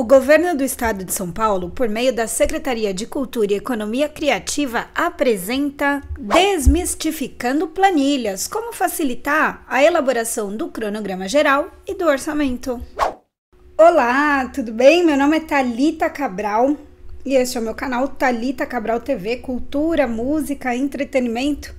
O governo do estado de São Paulo, por meio da Secretaria de Cultura e Economia Criativa, apresenta Desmistificando Planilhas como facilitar a elaboração do cronograma geral e do orçamento. Olá, tudo bem? Meu nome é Talita Cabral e este é o meu canal Talita Cabral TV, cultura, música, entretenimento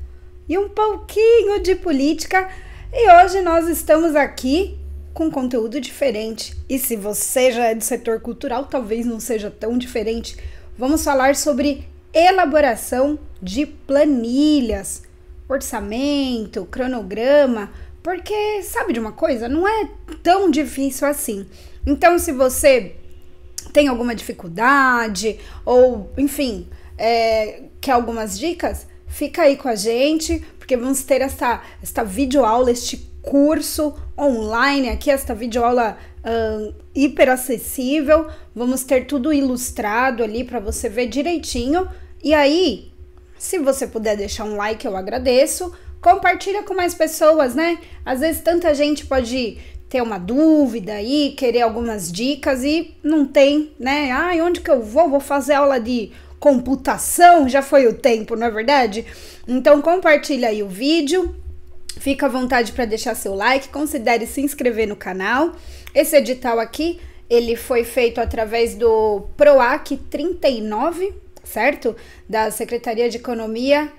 e um pouquinho de política. E hoje nós estamos aqui com conteúdo diferente. E se você já é do setor cultural, talvez não seja tão diferente. Vamos falar sobre elaboração de planilhas, orçamento, cronograma, porque sabe de uma coisa? Não é tão difícil assim. Então, se você tem alguma dificuldade ou, enfim, é, quer algumas dicas, fica aí com a gente, porque vamos ter essa, essa videoaula, este curso online aqui, esta videoaula uh, hiper acessível. Vamos ter tudo ilustrado ali para você ver direitinho. E aí, se você puder deixar um like, eu agradeço. Compartilha com mais pessoas, né? Às vezes tanta gente pode ter uma dúvida aí, querer algumas dicas e não tem, né? Ai, onde que eu vou? Vou fazer aula de computação, já foi o tempo, não é verdade? Então compartilha aí o vídeo, Fica à vontade para deixar seu like, considere se inscrever no canal. Esse edital aqui, ele foi feito através do PROAC 39, certo? Da Secretaria de Economia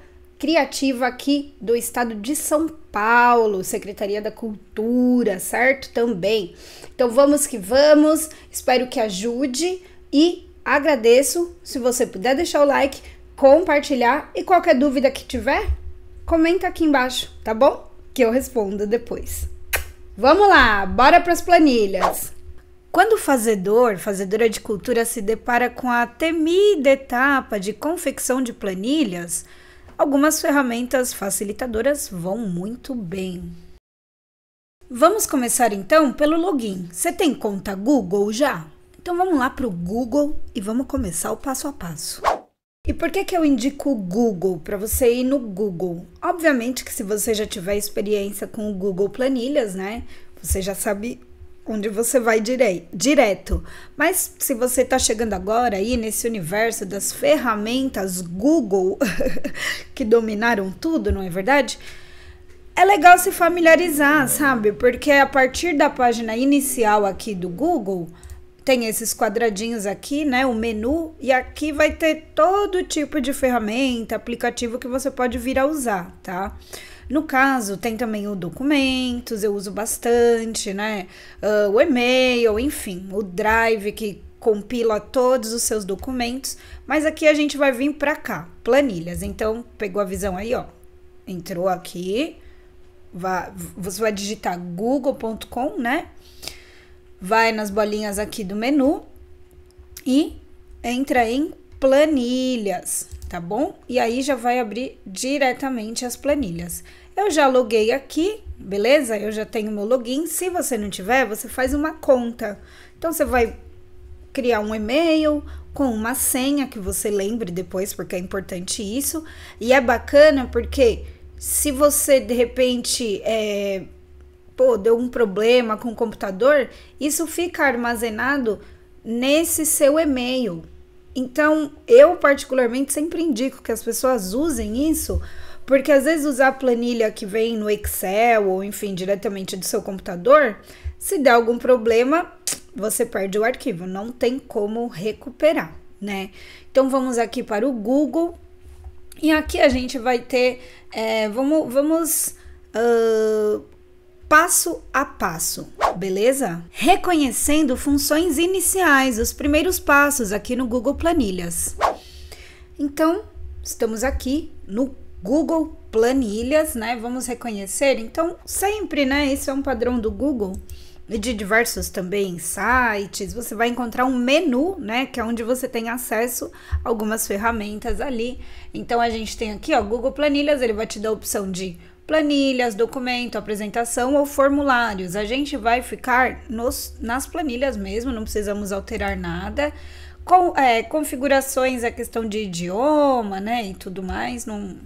Criativa aqui do estado de São Paulo, Secretaria da Cultura, certo? Também. Então vamos que vamos, espero que ajude e agradeço se você puder deixar o like, compartilhar e qualquer dúvida que tiver, comenta aqui embaixo, tá bom? Que eu respondo depois. Vamos lá, bora para as planilhas. Quando o fazedor, fazedora de cultura, se depara com a temida etapa de confecção de planilhas, algumas ferramentas facilitadoras vão muito bem. Vamos começar então pelo login. Você tem conta Google já? Então vamos lá para o Google e vamos começar o passo a passo. E por que, que eu indico o Google para você ir no Google? Obviamente que se você já tiver experiência com o Google Planilhas, né? Você já sabe onde você vai direi direto. Mas se você está chegando agora aí nesse universo das ferramentas Google que dominaram tudo, não é verdade? É legal se familiarizar, sabe? Porque a partir da página inicial aqui do Google, tem esses quadradinhos aqui, né? O menu, e aqui vai ter todo tipo de ferramenta, aplicativo que você pode vir a usar, tá? No caso, tem também o documentos, eu uso bastante, né? Uh, o e-mail, enfim, o drive que compila todos os seus documentos, mas aqui a gente vai vir para cá, planilhas. Então, pegou a visão aí, ó. Entrou aqui, vai, você vai digitar google.com, né? Vai nas bolinhas aqui do menu e entra em planilhas, tá bom? E aí já vai abrir diretamente as planilhas. Eu já loguei aqui, beleza? Eu já tenho meu login. Se você não tiver, você faz uma conta. Então você vai criar um e-mail com uma senha que você lembre depois, porque é importante isso. E é bacana porque se você de repente é, pô, deu um problema com o computador, isso fica armazenado nesse seu e-mail. Então, eu particularmente sempre indico que as pessoas usem isso, porque às vezes usar a planilha que vem no Excel ou enfim, diretamente do seu computador, se der algum problema, você perde o arquivo, não tem como recuperar, né? Então vamos aqui para o Google e aqui a gente vai ter, é, vamos, vamos uh, passo a passo, beleza? Reconhecendo funções iniciais, os primeiros passos aqui no Google Planilhas. Então, estamos aqui no Google Planilhas, né? Vamos reconhecer. Então, sempre, né? Isso é um padrão do Google e de diversos também sites. Você vai encontrar um menu, né? Que é onde você tem acesso a algumas ferramentas ali. Então, a gente tem aqui, ó, Google Planilhas, ele vai te dar a opção de planilhas, documento, apresentação ou formulários. A gente vai ficar nos, nas planilhas mesmo, não precisamos alterar nada. Com, é, configurações, a questão de idioma, né, e tudo mais, não,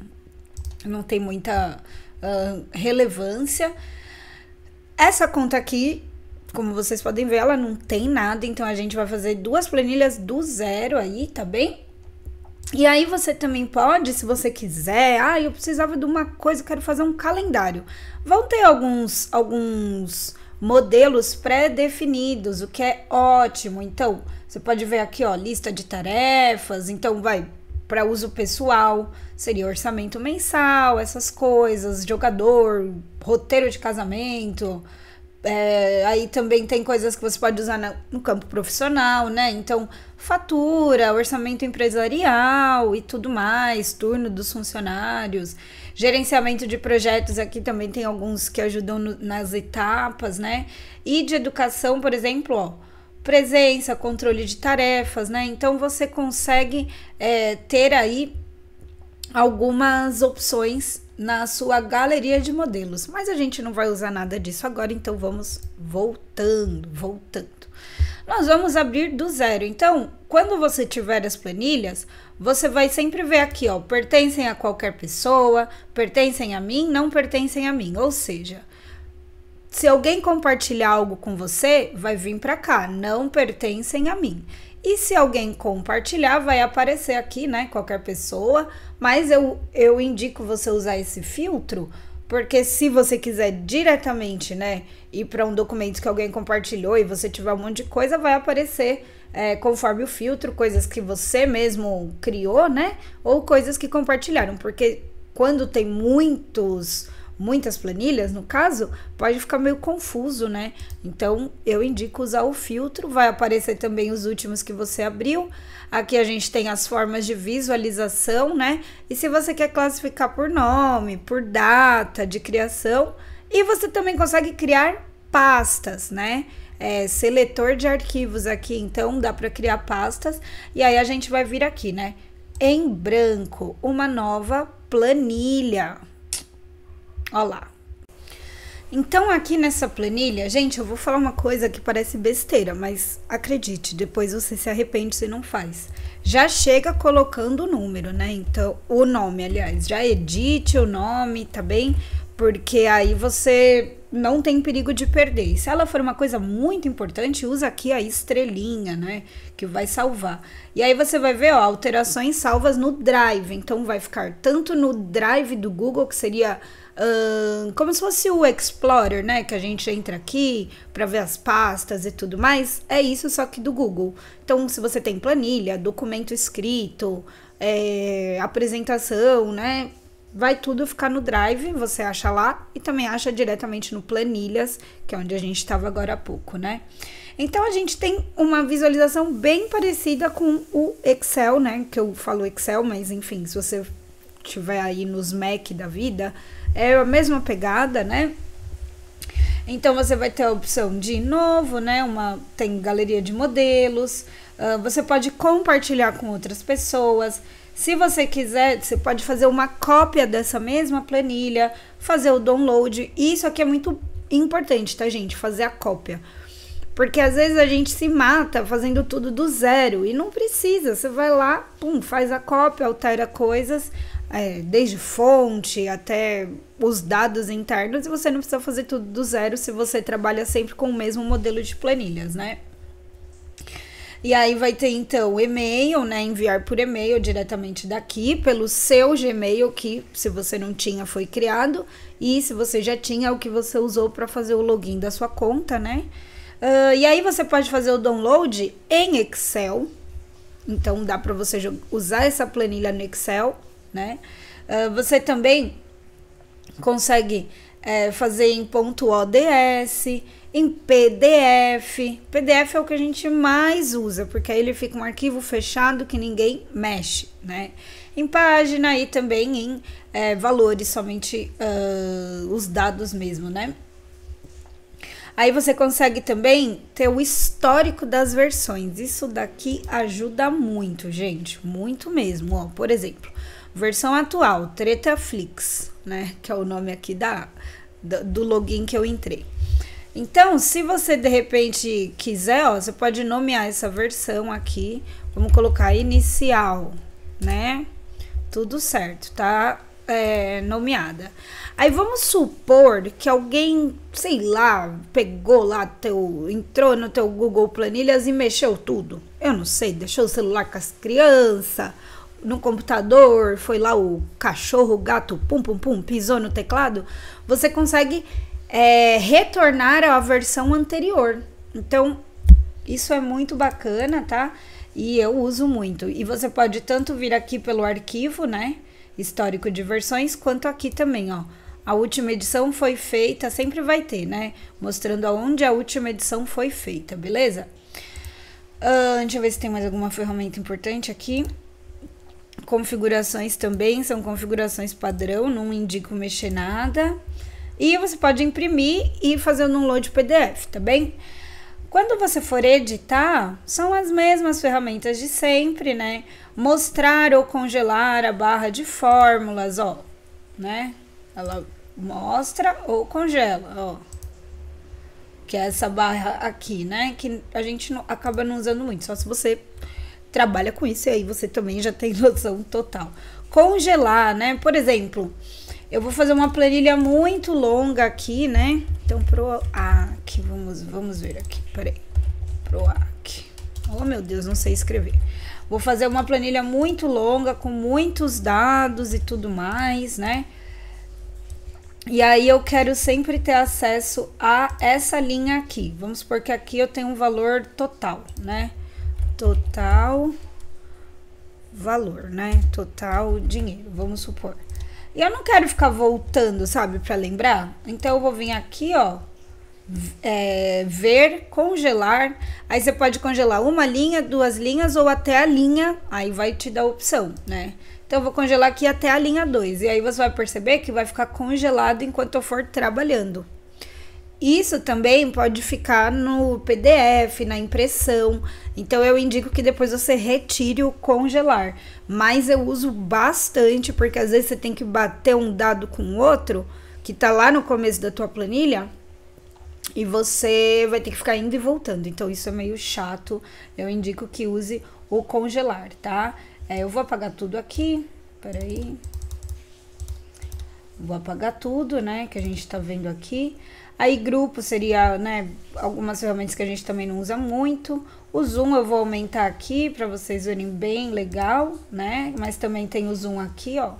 não tem muita uh, relevância. Essa conta aqui como vocês podem ver, ela não tem nada, então a gente vai fazer duas planilhas do zero aí, tá bem? E aí você também pode, se você quiser, ah, eu precisava de uma coisa, quero fazer um calendário. Vão ter alguns alguns modelos pré-definidos, o que é ótimo. Então, você pode ver aqui, ó, lista de tarefas, então vai para uso pessoal, seria orçamento mensal, essas coisas, jogador, roteiro de casamento, é, aí também tem coisas que você pode usar no campo profissional, né? Então, fatura, orçamento empresarial e tudo mais, turno dos funcionários, gerenciamento de projetos aqui também tem alguns que ajudam no, nas etapas, né? E de educação, por exemplo, ó, presença, controle de tarefas, né? Então você consegue é, ter aí algumas opções na sua galeria de modelos. Mas a gente não vai usar nada disso agora, então vamos voltando, voltando. Nós vamos abrir do zero. Então, quando você tiver as planilhas, você vai sempre ver aqui, ó, pertencem a qualquer pessoa, pertencem a mim, não pertencem a mim. Ou seja, se alguém compartilhar algo com você, vai vir para cá, não pertencem a mim. E se alguém compartilhar, vai aparecer aqui, né? Qualquer pessoa. Mas eu, eu indico você usar esse filtro, porque se você quiser diretamente, né, ir para um documento que alguém compartilhou e você tiver um monte de coisa, vai aparecer é, conforme o filtro, coisas que você mesmo criou, né? Ou coisas que compartilharam. Porque quando tem muitos muitas planilhas, no caso, pode ficar meio confuso, né? Então, eu indico usar o filtro, vai aparecer também os últimos que você abriu. Aqui a gente tem as formas de visualização, né? E se você quer classificar por nome, por data de criação, e você também consegue criar pastas, né? É, seletor de arquivos aqui, então dá para criar pastas. E aí a gente vai vir aqui, né? Em branco, uma nova planilha. Olha lá. Então, aqui nessa planilha, gente, eu vou falar uma coisa que parece besteira, mas acredite, depois você se arrepende se não faz. Já chega colocando o número, né? Então, o nome, aliás, já edite o nome, tá bem? Porque aí você não tem perigo de perder. E se ela for uma coisa muito importante, usa aqui a estrelinha, né? Que vai salvar. E aí você vai ver, ó, alterações salvas no Drive. Então, vai ficar tanto no Drive do Google, que seria como se fosse o Explorer, né? Que a gente entra aqui para ver as pastas e tudo mais. É isso, só que do Google. Então, se você tem planilha, documento escrito, é, apresentação, né? Vai tudo ficar no Drive, você acha lá e também acha diretamente no Planilhas, que é onde a gente estava agora há pouco, né? Então a gente tem uma visualização bem parecida com o Excel, né? Que eu falo Excel, mas enfim, se você tiver aí nos Mac da vida, é a mesma pegada, né? Então você vai ter a opção de novo, né? Uma tem galeria de modelos. Uh, você pode compartilhar com outras pessoas. Se você quiser, você pode fazer uma cópia dessa mesma planilha, fazer o download. Isso aqui é muito importante, tá, gente? Fazer a cópia. Porque às vezes a gente se mata fazendo tudo do zero e não precisa. Você vai lá, pum, faz a cópia, altera coisas é, desde fonte até os dados internos, e você não precisa fazer tudo do zero se você trabalha sempre com o mesmo modelo de planilhas, né? E aí vai ter então e-mail, né? Enviar por e-mail diretamente daqui, pelo seu Gmail, que se você não tinha, foi criado. E se você já tinha, é o que você usou para fazer o login da sua conta, né? Uh, e aí você pode fazer o download em Excel. Então dá para você usar essa planilha no Excel né? Uh, você também consegue é, fazer em ponto .ods, em PDF. PDF é o que a gente mais usa, porque aí ele fica um arquivo fechado que ninguém mexe, né? Em página e também em é, valores, somente uh, os dados mesmo, né? Aí você consegue também ter o histórico das versões. Isso daqui ajuda muito, gente, muito mesmo. Ó, por exemplo, Versão atual, Tretaflix, né? Que é o nome aqui da, do login que eu entrei. Então, se você de repente quiser, ó, você pode nomear essa versão aqui. Vamos colocar inicial, né? Tudo certo, tá? é, nomeada. Aí vamos supor que alguém, sei lá, pegou lá teu, entrou no teu Google Planilhas e mexeu tudo. Eu não sei, deixou o celular com as crianças, no computador, foi lá o cachorro, o gato, pum pum pum, pisou no teclado. Você consegue é, retornar à versão anterior. Então, isso é muito bacana, tá? E eu uso muito. E você pode tanto vir aqui pelo arquivo, né? Histórico de versões, quanto aqui também, ó a última edição foi feita, sempre vai ter, né? Mostrando aonde a última edição foi feita, beleza? Uh, deixa eu ver se tem mais alguma ferramenta importante aqui. Configurações também são configurações padrão, não indico mexer nada. E você pode imprimir e fazer um download PDF, tá bem? Quando você for editar, são as mesmas ferramentas de sempre, né? Mostrar ou congelar a barra de fórmulas, ó, né? Ela mostra ou congela, ó. Que é essa barra aqui, né? Que a gente não, acaba não usando muito, só se você trabalha com isso e aí você também já tem noção total. Congelar, né? Por exemplo, eu vou fazer uma planilha muito longa aqui, né? Então, pro aqui, vamos, vamos ver aqui, peraí. Pro aqui. Oh, meu Deus, não sei escrever. Vou fazer uma planilha muito longa, com muitos dados e tudo mais, né? E aí eu quero sempre ter acesso a essa linha aqui. Vamos supor que aqui eu tenho um valor total, né? Total valor, né? Total dinheiro, vamos supor. E eu não quero ficar voltando, sabe, para lembrar. Então eu vou vir aqui, ó, é, ver, congelar. Aí você pode congelar uma linha, duas linhas ou até a linha. Aí vai te dar a opção, né? Então, eu vou congelar aqui até a linha 2. E aí você vai perceber que vai ficar congelado enquanto eu for trabalhando. Isso também pode ficar no PDF, na impressão. Então, eu indico que depois você retire o congelar. Mas eu uso bastante, porque às vezes você tem que bater um dado com outro, que tá lá no começo da tua planilha, e você vai ter que ficar indo e voltando. Então, isso é meio chato. Eu indico que use o congelar, tá? É, eu vou apagar tudo aqui. Peraí. Vou apagar tudo, né? Que a gente tá vendo aqui. Aí, grupo seria, né? Algumas ferramentas que a gente também não usa muito. O zoom eu vou aumentar aqui para vocês verem bem legal, né? Mas também tem o zoom aqui, ó.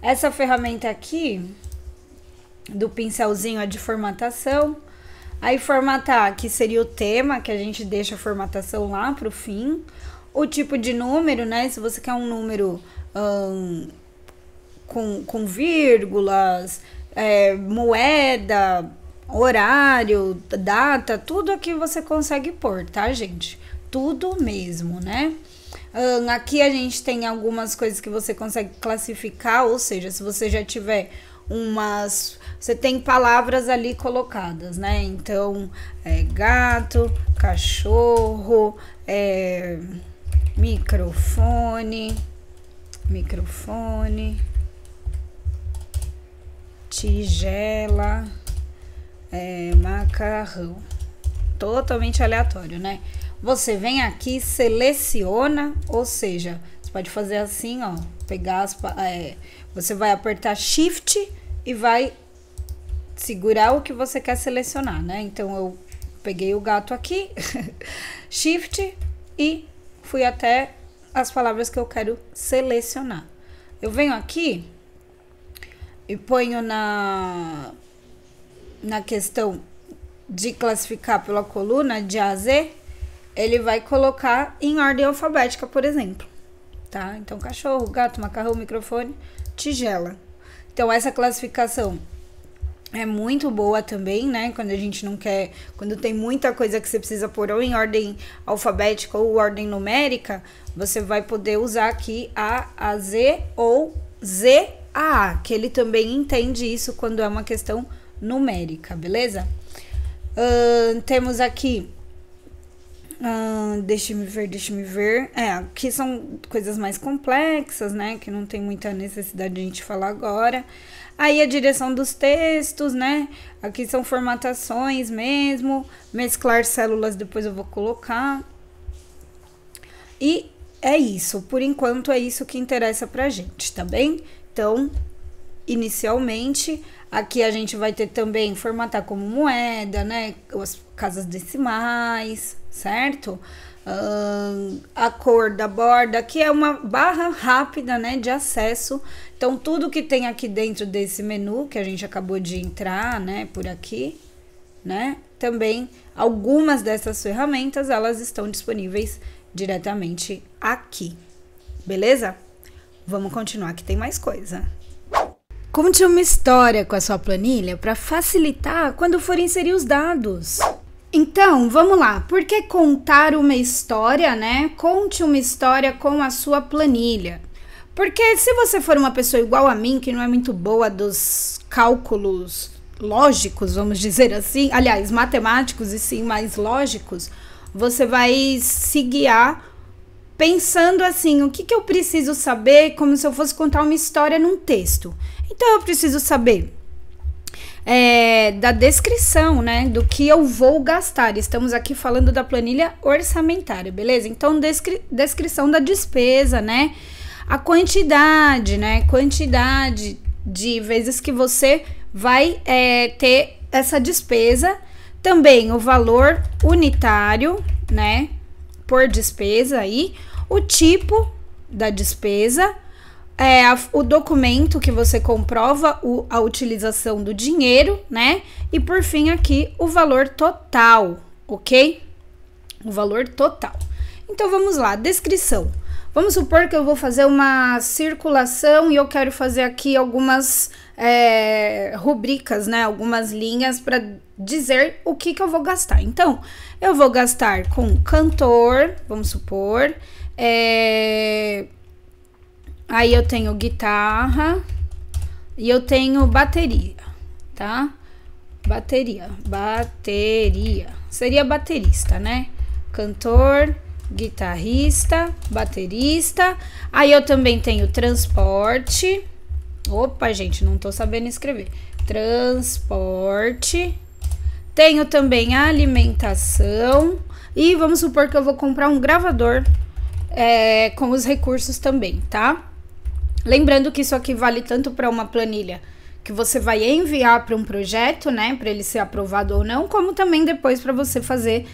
Essa ferramenta aqui, do pincelzinho, é de formatação. Aí, formatar, que seria o tema, que a gente deixa a formatação lá pro fim o tipo de número, né? Se você quer um número um, com, com vírgulas, é, moeda, horário, data, tudo aqui você consegue pôr, tá, gente? Tudo mesmo, né? Um, aqui a gente tem algumas coisas que você consegue classificar, ou seja, se você já tiver umas. Você tem palavras ali colocadas, né? Então, é gato, cachorro, é microfone, microfone, tigela, é, macarrão. Totalmente aleatório, né? Você vem aqui, seleciona, ou seja, você pode fazer assim, ó, pegar as, é, você vai apertar Shift e vai segurar o que você quer selecionar, né? Então eu peguei o gato aqui, Shift e fui até as palavras que eu quero selecionar. Eu venho aqui e ponho na, na questão de classificar pela coluna de A a Z, ele vai colocar em ordem alfabética, por exemplo. Tá? Então, cachorro, gato, macarrão, microfone, tigela. Então, essa classificação é muito boa também, né? Quando a gente não quer, quando tem muita coisa que você precisa pôr ou em ordem alfabética ou ordem numérica, você vai poder usar aqui A a Z ou Z a A, que ele também entende isso quando é uma questão numérica, beleza? Uh, temos aqui Uh, deixa-me ver, deixa-me ver. É, aqui são coisas mais complexas, né? Que não tem muita necessidade de a gente falar agora. Aí a direção dos textos, né? Aqui são formatações mesmo. Mesclar células, depois eu vou colocar. E é isso. Por enquanto, é isso que interessa pra gente, tá bem? Então, inicialmente. Aqui a gente vai ter também formatar como moeda, né? As casas decimais, certo? Uh, a cor da borda, que é uma barra rápida, né, de acesso. Então, tudo que tem aqui dentro desse menu, que a gente acabou de entrar, né, por aqui, né, também algumas dessas ferramentas, elas estão disponíveis diretamente aqui, beleza? Vamos continuar que tem mais coisa. Conte uma história com a sua planilha para facilitar quando for inserir os dados. Então, vamos lá. Por que contar uma história, né? Conte uma história com a sua planilha. Porque se você for uma pessoa igual a mim, que não é muito boa dos cálculos lógicos, vamos dizer assim, aliás, matemáticos e sim mais lógicos, você vai se guiar pensando assim: o que, que eu preciso saber, como se eu fosse contar uma história num texto. Então, eu preciso saber é, da descrição, né, do que eu vou gastar. Estamos aqui falando da planilha orçamentária, beleza? Então, descri descrição da despesa, né? A quantidade, né? Quantidade de vezes que você vai é, ter essa despesa. Também o valor unitário, né? Por despesa aí. O tipo da despesa é, a, o documento que você comprova o, a utilização do dinheiro, né? E por fim, aqui o valor total, ok? O valor total. Então vamos lá, descrição. Vamos supor que eu vou fazer uma circulação e eu quero fazer aqui algumas é, rubricas, né? Algumas linhas para dizer o que, que eu vou gastar. Então, eu vou gastar com cantor, vamos supor, é, Aí eu tenho guitarra e eu tenho bateria, tá? Bateria, bateria. Seria baterista, né? Cantor, guitarrista, baterista. Aí eu também tenho transporte. Opa, gente, não tô sabendo escrever. Transporte. Tenho também alimentação. E vamos supor que eu vou comprar um gravador é, com os recursos também, tá? Lembrando que isso aqui vale tanto para uma planilha que você vai enviar para um projeto, né, para ele ser aprovado ou não, como também depois para você fazer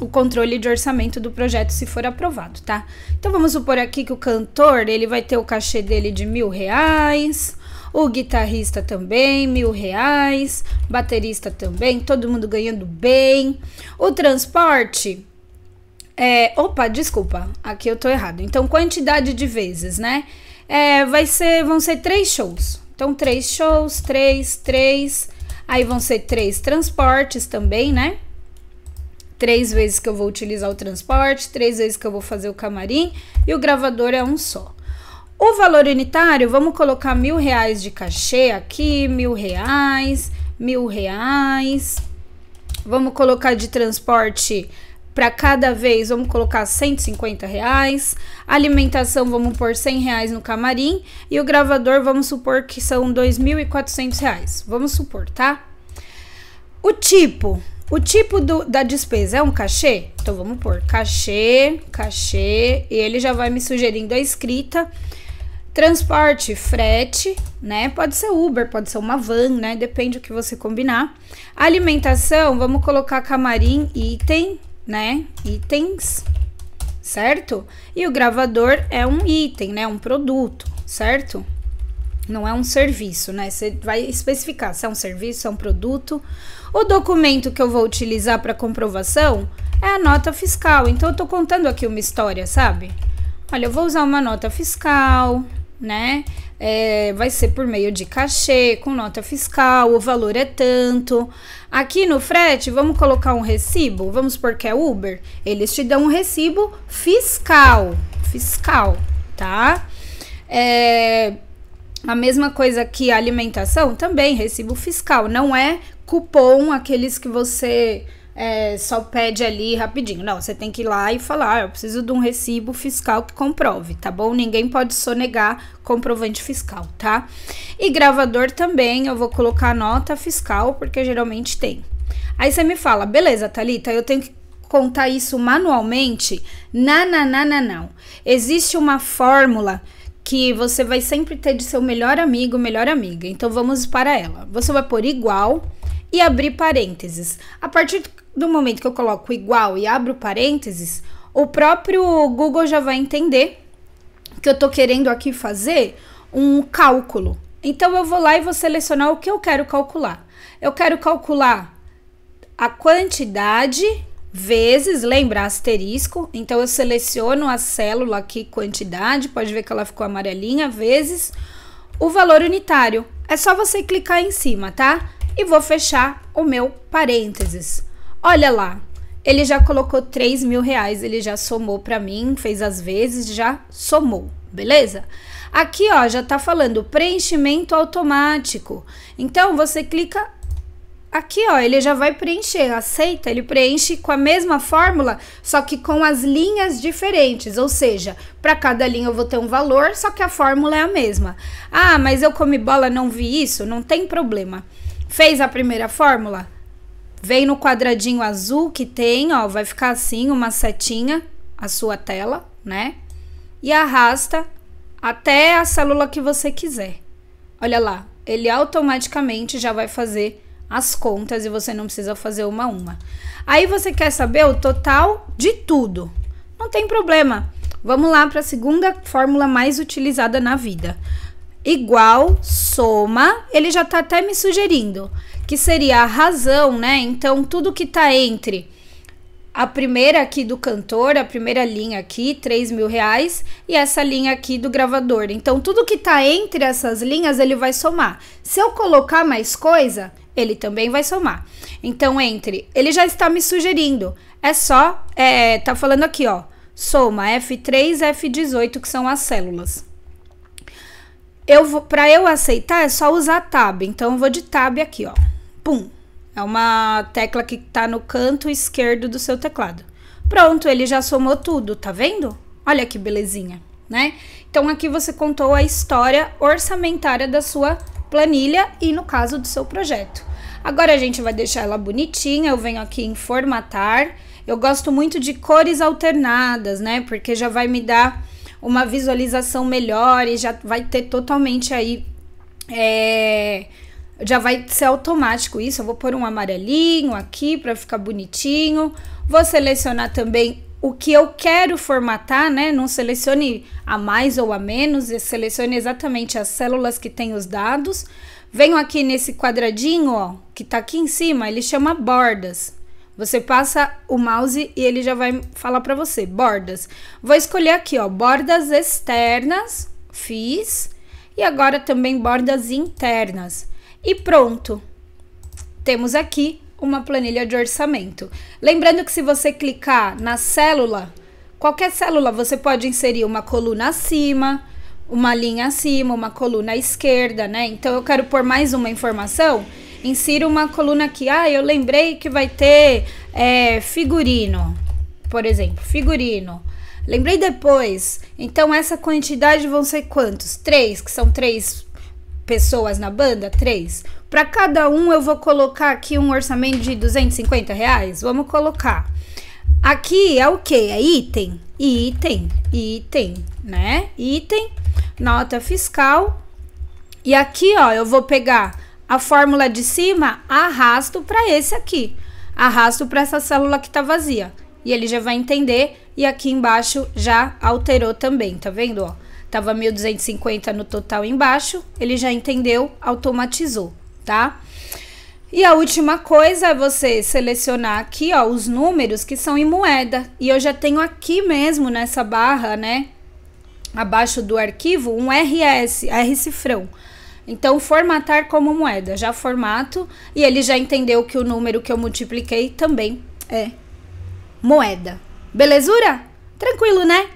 o controle de orçamento do projeto se for aprovado, tá? Então vamos supor aqui que o cantor ele vai ter o cachê dele de mil reais, o guitarrista também mil reais, baterista também, todo mundo ganhando bem, o transporte é, opa, desculpa, aqui eu tô errado. Então quantidade de vezes, né? É, vai ser, vão ser três shows. Então, três shows, três, três. Aí vão ser três transportes também, né? Três vezes que eu vou utilizar o transporte, três vezes que eu vou fazer o camarim e o gravador é um só. O valor unitário, vamos colocar mil reais de cachê aqui, mil reais, mil reais. Vamos colocar de transporte para cada vez, vamos colocar 150 reais. Alimentação, vamos pôr 100 reais no camarim. E o gravador, vamos supor que são 2.400 reais. Vamos supor, tá? O tipo, o tipo do, da despesa é um cachê? Então vamos pôr cachê, cachê, e ele já vai me sugerindo a escrita. Transporte, frete, né? Pode ser Uber, pode ser uma van, né? Depende do que você combinar. Alimentação, vamos colocar camarim, item, né? Itens, certo? E o gravador é um item, né? Um produto, certo? Não é um serviço, né? Você vai especificar se é um serviço, se é um produto. O documento que eu vou utilizar para comprovação é a nota fiscal. Então, eu tô contando aqui uma história, sabe? Olha, eu vou usar uma nota fiscal, né? É, vai ser por meio de cachê, com nota fiscal, o valor é tanto. Aqui no frete, vamos colocar um recibo? Vamos supor que é Uber. Eles te dão um recibo fiscal. Fiscal, tá? É, a mesma coisa que alimentação, também recibo fiscal. Não é cupom, aqueles que você é, só pede ali rapidinho. Não, você tem que ir lá e falar: ah, eu preciso de um recibo fiscal que comprove, tá bom? Ninguém pode sonegar comprovante fiscal, tá? E gravador também, eu vou colocar nota fiscal, porque geralmente tem. Aí você me fala: beleza, Thalita, eu tenho que contar isso manualmente? Não, não, não, não, não. Existe uma fórmula que você vai sempre ter de seu melhor amigo, melhor amiga. Então vamos para ela. Você vai pôr igual e abrir parênteses. A partir do momento que eu coloco igual e abro parênteses, o próprio Google já vai entender que eu tô querendo aqui fazer um cálculo. Então eu vou lá e vou selecionar o que eu quero calcular. Eu quero calcular a quantidade vezes, lembra asterisco, então eu seleciono a célula aqui, quantidade, pode ver que ela ficou amarelinha, vezes o valor unitário. É só você clicar em cima, tá? E vou fechar o meu parênteses. Olha lá, ele já colocou 3 mil reais, ele já somou para mim, fez as vezes, já somou, beleza? Aqui, ó, já tá falando preenchimento automático. Então, você clica aqui, ó, ele já vai preencher, aceita, ele preenche com a mesma fórmula, só que com as linhas diferentes, ou seja, para cada linha eu vou ter um valor, só que a fórmula é a mesma. Ah, mas eu comi bola, não vi isso, não tem problema. Fez a primeira fórmula? Vem no quadradinho azul que tem, ó, vai ficar assim, uma setinha, a sua tela, né? E arrasta até a célula que você quiser. Olha lá, ele automaticamente já vai fazer as contas e você não precisa fazer uma a uma. Aí você quer saber o total de tudo. Não tem problema. Vamos lá para a segunda fórmula mais utilizada na vida. Igual soma, ele já está até me sugerindo que seria a razão, né? Então, tudo que está entre a primeira aqui do cantor, a primeira linha aqui, 3 mil reais, e essa linha aqui do gravador. Então, tudo que tá entre essas linhas, ele vai somar. Se eu colocar mais coisa, ele também vai somar. Então, entre, ele já está me sugerindo, é só, é, tá falando aqui, ó, soma F3 F18, que são as células. Eu vou, para eu aceitar, é só usar tab. Então, eu vou de tab aqui, ó. Pum, é uma tecla que está no canto esquerdo do seu teclado. Pronto, ele já somou tudo, tá vendo? Olha que belezinha, né? Então aqui você contou a história orçamentária da sua planilha e no caso do seu projeto. Agora a gente vai deixar ela bonitinha, eu venho aqui em formatar. Eu gosto muito de cores alternadas, né? Porque já vai me dar uma visualização melhor e já vai ter totalmente aí é, já vai ser automático isso. Eu vou pôr um amarelinho aqui para ficar bonitinho. Vou selecionar também o que eu quero formatar, né? Não selecione a mais ou a menos, selecione exatamente as células que tem os dados. Venho aqui nesse quadradinho, ó, que tá aqui em cima, ele chama bordas. Você passa o mouse e ele já vai falar para você, bordas. Vou escolher aqui, ó, bordas externas, fiz, e agora também bordas internas. E pronto. Temos aqui uma planilha de orçamento. Lembrando que se você clicar na célula, qualquer célula, você pode inserir uma coluna acima, uma linha acima, uma coluna à esquerda, né? Então eu quero pôr mais uma informação, insira uma coluna aqui. Ah, eu lembrei que vai ter é, figurino, por exemplo, figurino. Lembrei depois. Então essa quantidade vão ser quantos? Três, que são três pessoas na banda? Três. Para cada um, eu vou colocar aqui um orçamento de 250 reais. Vamos colocar. Aqui é o que? É item? Item, item, né? Item, nota fiscal. E aqui, ó, eu vou pegar a fórmula de cima, arrasto para esse aqui. Arrasto para essa célula que tá vazia. E ele já vai entender. E aqui embaixo já alterou também, tá vendo, ó? Tava 1.250 no total embaixo, ele já entendeu, automatizou, tá? E a última coisa é você selecionar aqui, ó, os números que são em moeda. E eu já tenho aqui mesmo nessa barra, né, abaixo do arquivo, um RS, R cifrão. Então, formatar como moeda. Já formato e ele já entendeu que o número que eu multipliquei também é moeda. Belezura? Tranquilo, né?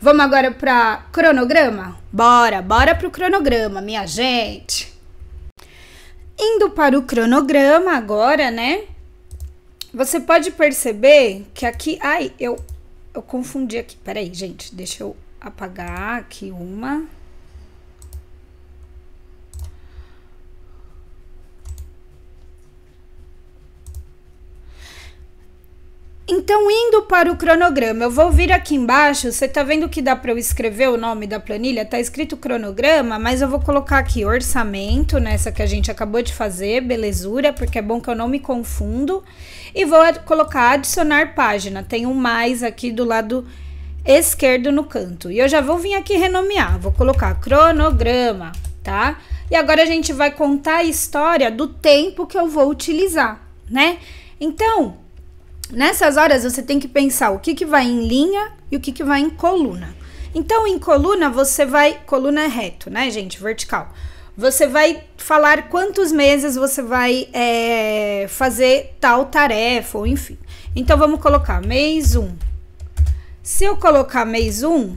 Vamos agora para cronograma? Bora, bora para o cronograma, minha gente. Indo para o cronograma agora, né? Você pode perceber que aqui, ai, eu eu confundi aqui. Peraí, gente, deixa eu apagar aqui uma. Então, indo para o cronograma, eu vou vir aqui embaixo. Você tá vendo que dá para eu escrever o nome da planilha? Tá escrito cronograma, mas eu vou colocar aqui orçamento, nessa que a gente acabou de fazer, belezura, porque é bom que eu não me confundo. E vou colocar adicionar página. Tem um mais aqui do lado esquerdo no canto. E eu já vou vir aqui renomear. Vou colocar cronograma, tá? E agora a gente vai contar a história do tempo que eu vou utilizar, né? Então, nessas horas você tem que pensar o que, que vai em linha e o que, que vai em coluna. Então, em coluna, você vai. Coluna é reto, né, gente? Vertical. Você vai falar quantos meses você vai é, fazer tal tarefa, ou enfim. Então, vamos colocar mês 1. Se eu colocar mês 1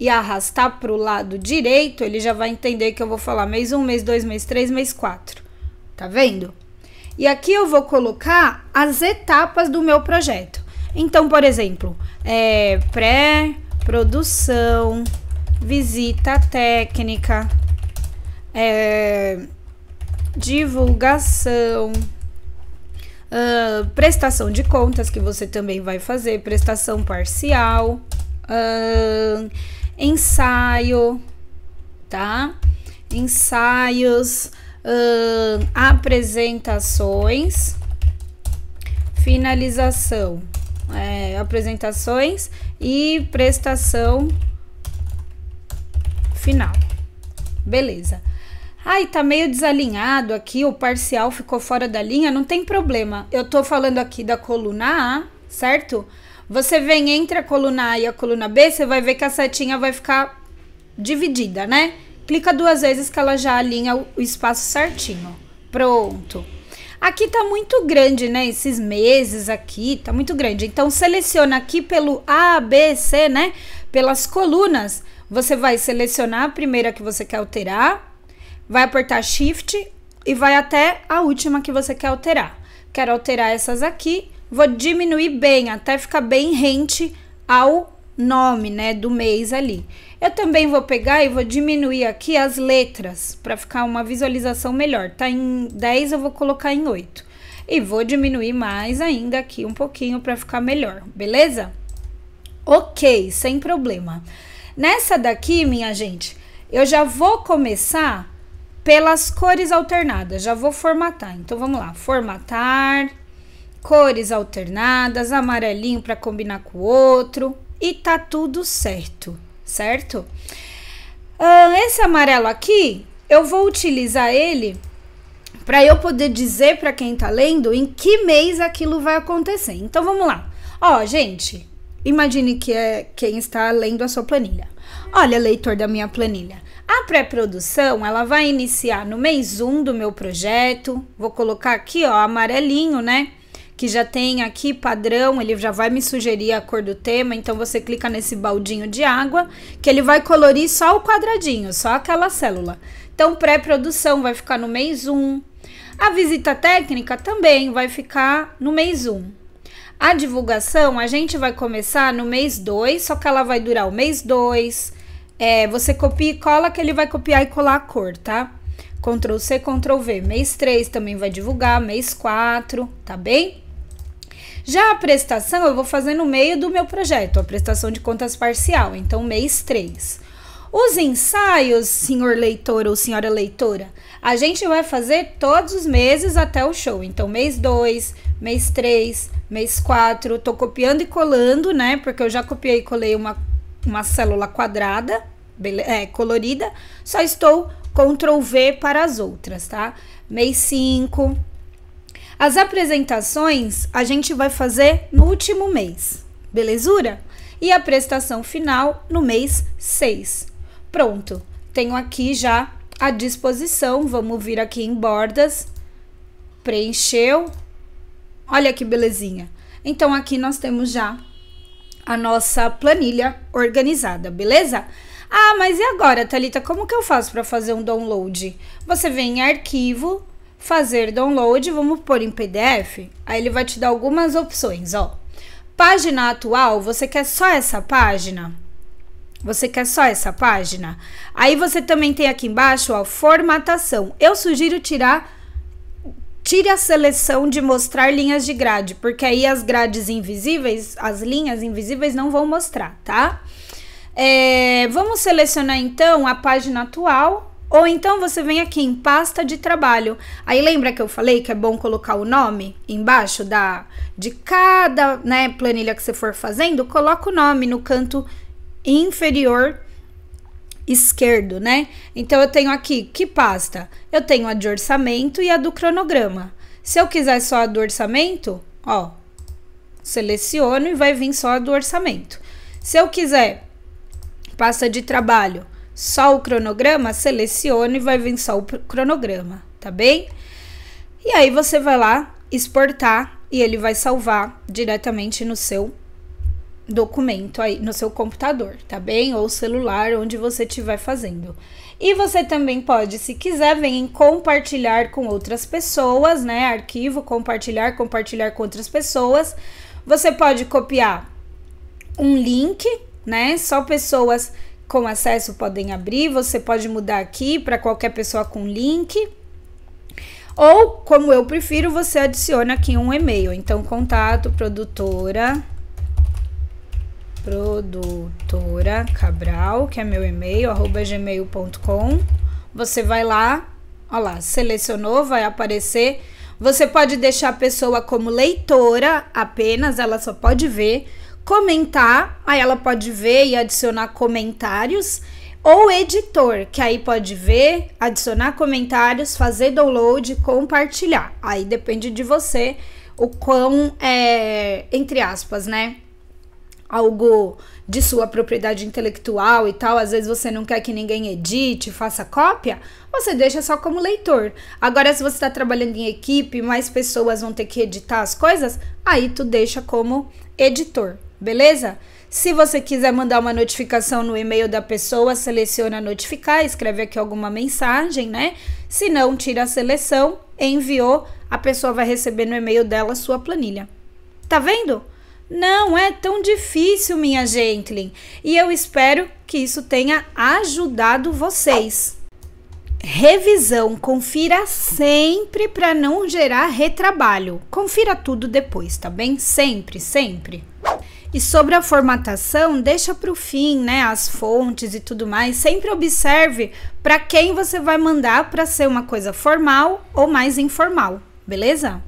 e arrastar para o lado direito, ele já vai entender que eu vou falar mês 1, mês 2, mês 3, mês 4. Tá vendo? E aqui eu vou colocar as etapas do meu projeto. Então, por exemplo, é, pré-produção, visita técnica, é, divulgação, uh, prestação de contas, que você também vai fazer, prestação parcial, uh, ensaio, tá? Ensaios uh, apresentações, finalização, é, apresentações e prestação final. Beleza. Ai, tá meio desalinhado aqui, o parcial ficou fora da linha, não tem problema. Eu tô falando aqui da coluna A, certo? Você vem entre a coluna A e a coluna B, você vai ver que a setinha vai ficar dividida, né? Clica duas vezes que ela já alinha o, espaço certinho. Pronto. Aqui tá muito grande, né? Esses meses aqui, tá muito grande. Então, seleciona aqui pelo A, B, C, né? Pelas colunas. Você vai selecionar a primeira que você quer alterar, vai apertar Shift e vai até a última que você quer alterar. Quero alterar essas aqui, vou diminuir bem, até ficar bem rente ao nome, né, do mês ali. Eu também vou pegar e vou diminuir aqui as letras para ficar uma visualização melhor. Tá em 10, eu vou colocar em 8. E vou diminuir mais ainda aqui um pouquinho para ficar melhor, beleza? Ok, sem problema. Nessa daqui, minha gente, eu já vou começar pelas cores alternadas. Já vou formatar. Então, vamos lá. Formatar, cores alternadas, amarelinho para combinar com o outro. E tá tudo certo certo? Uh, esse amarelo aqui, eu vou utilizar ele para eu poder dizer para quem tá lendo em que mês aquilo vai acontecer. Então vamos lá. Ó, gente, imagine que é quem está lendo a sua planilha. Olha, leitor da minha planilha. A pré-produção, ela vai iniciar no mês 1 do meu projeto. Vou colocar aqui, ó, amarelinho, né? Que já tem aqui padrão, ele já vai me sugerir a cor do tema, então você clica nesse baldinho de água, que ele vai colorir só o quadradinho, só aquela célula. Então, pré-produção vai ficar no mês 1. A visita técnica também vai ficar no mês 1. A divulgação a gente vai começar no mês 2, só que ela vai durar o mês 2. É, você copia e cola que ele vai copiar e colar a cor, tá? Ctrl C, Ctrl V. Mês 3 também vai divulgar, mês 4, tá bem? Já a prestação eu vou fazer no meio do meu projeto, a prestação de contas parcial, então mês 3. Os ensaios, senhor leitor ou senhora leitora, a gente vai fazer todos os meses até o show. Então, mês 2, mês 3, mês 4. Tô copiando e colando, né? Porque eu já copiei e colei uma, uma célula quadrada, é, colorida. Só estou Ctrl V para as outras, tá? Mês 5, as apresentações a gente vai fazer no último mês, belezura? E a prestação final no mês 6. Pronto, tenho aqui já à disposição. Vamos vir aqui em bordas. Preencheu. Olha que belezinha. Então aqui nós temos já a nossa planilha organizada, beleza? Ah, mas e agora, Talita, como que eu faço para fazer um download? Você vem em arquivo, fazer download, vamos pôr em PDF, aí ele vai te dar algumas opções, ó. Página atual, você quer só essa página? Você quer só essa página? Aí você também tem aqui embaixo, ó, formatação. Eu sugiro tirar tire a seleção de mostrar linhas de grade, porque aí as grades invisíveis, as linhas invisíveis não vão mostrar, tá? É, vamos selecionar então a página atual, ou então você vem aqui em pasta de trabalho. Aí lembra que eu falei que é bom colocar o nome embaixo da de cada né, planilha que você for fazendo? Coloca o nome no canto inferior esquerdo, né? Então eu tenho aqui que pasta? Eu tenho a de orçamento e a do cronograma. Se eu quiser só a do orçamento, ó, seleciono e vai vir só a do orçamento. Se eu quiser pasta de trabalho, só o cronograma, seleciono e vai vir só o cronograma, tá bem? E aí você vai lá exportar e ele vai salvar diretamente no seu documento aí no seu computador, tá bem? Ou celular, onde você estiver fazendo. E você também pode, se quiser, vem compartilhar com outras pessoas, né? Arquivo, compartilhar, compartilhar com outras pessoas. Você pode copiar um link, né? Só pessoas com acesso podem abrir. Você pode mudar aqui para qualquer pessoa com link. Ou, como eu prefiro, você adiciona aqui um e-mail. Então, contato produtora produtora Cabral, que é meu e-mail, arroba gmail.com. Você vai lá, ó lá, selecionou, vai aparecer. Você pode deixar a pessoa como leitora apenas, ela só pode ver. Comentar, aí ela pode ver e adicionar comentários. Ou editor, que aí pode ver, adicionar comentários, fazer download, compartilhar. Aí depende de você o quão, é, entre aspas, né? algo de sua propriedade intelectual e tal, às vezes você não quer que ninguém edite, faça cópia, você deixa só como leitor. Agora, se você está trabalhando em equipe, mais pessoas vão ter que editar as coisas, aí tu deixa como editor, beleza? Se você quiser mandar uma notificação no e-mail da pessoa, seleciona notificar, escreve aqui alguma mensagem, né? Se não, tira a seleção, enviou, a pessoa vai receber no e-mail dela sua planilha. Tá vendo? Não é tão difícil, minha gente. E eu espero que isso tenha ajudado vocês. Revisão, confira sempre para não gerar retrabalho. Confira tudo depois, tá bem? Sempre, sempre. E sobre a formatação, deixa para o fim, né? As fontes e tudo mais. Sempre observe para quem você vai mandar para ser uma coisa formal ou mais informal, beleza?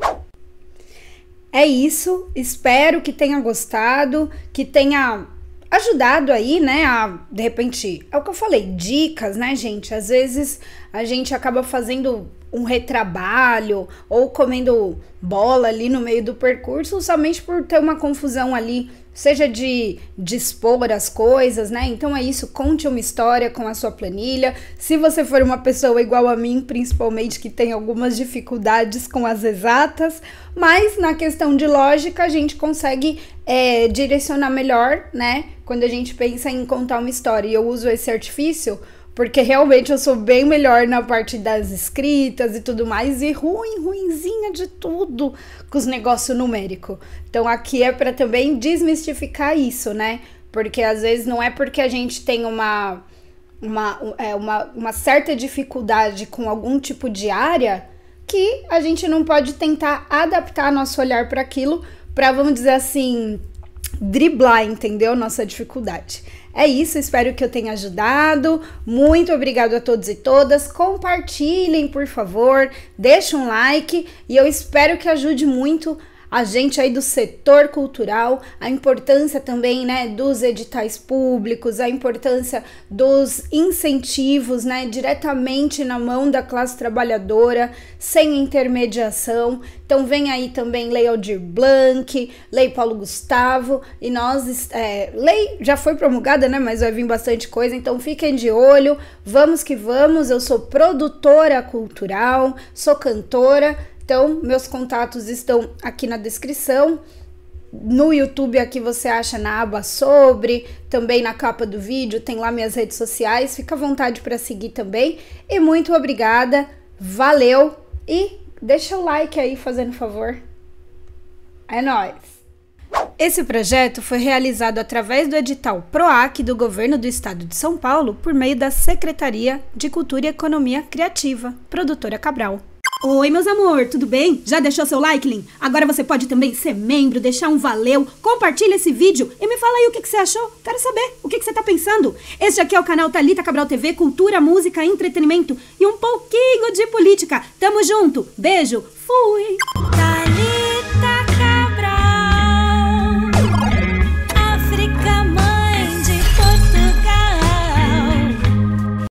É isso, espero que tenha gostado, que tenha ajudado aí, né, a de repente, é o que eu falei, dicas, né, gente? Às vezes a gente acaba fazendo um retrabalho ou comendo bola ali no meio do percurso somente por ter uma confusão ali seja de dispor as coisas, né? Então é isso, conte uma história com a sua planilha. Se você for uma pessoa igual a mim, principalmente que tem algumas dificuldades com as exatas, mas na questão de lógica a gente consegue é, direcionar melhor, né? Quando a gente pensa em contar uma história. E eu uso esse artifício porque realmente eu sou bem melhor na parte das escritas e tudo mais, e ruim, ruinzinha de tudo com os negócios numéricos. Então aqui é para também desmistificar isso, né? Porque às vezes não é porque a gente tem uma, uma, é, uma, uma certa dificuldade com algum tipo de área que a gente não pode tentar adaptar nosso olhar para aquilo para, vamos dizer assim, driblar, entendeu? Nossa dificuldade. É isso, espero que eu tenha ajudado. Muito obrigado a todos e todas. Compartilhem, por favor, deixem um like e eu espero que ajude muito a gente aí do setor cultural, a importância também, né, dos editais públicos, a importância dos incentivos, né, diretamente na mão da classe trabalhadora, sem intermediação. Então vem aí também Lei Aldir Blanc, Lei Paulo Gustavo, e nós, é, lei já foi promulgada, né, mas vai vir bastante coisa, então fiquem de olho, vamos que vamos, eu sou produtora cultural, sou cantora, então, meus contatos estão aqui na descrição. No YouTube aqui você acha na aba sobre, também na capa do vídeo, tem lá minhas redes sociais. Fica à vontade para seguir também. E muito obrigada, valeu e deixa o like aí fazendo favor. É nóis! Esse projeto foi realizado através do edital PROAC do Governo do Estado de São Paulo por meio da Secretaria de Cultura e Economia Criativa, produtora Cabral. Oi, meus amor, tudo bem? Já deixou seu like, Lin? Agora você pode também ser membro, deixar um valeu, compartilha esse vídeo e me fala aí o que, que você achou. Quero saber o que, que você tá pensando. Este aqui é o canal Talita Cabral TV, cultura, música, entretenimento e um pouquinho de política. Tamo junto, beijo, fui!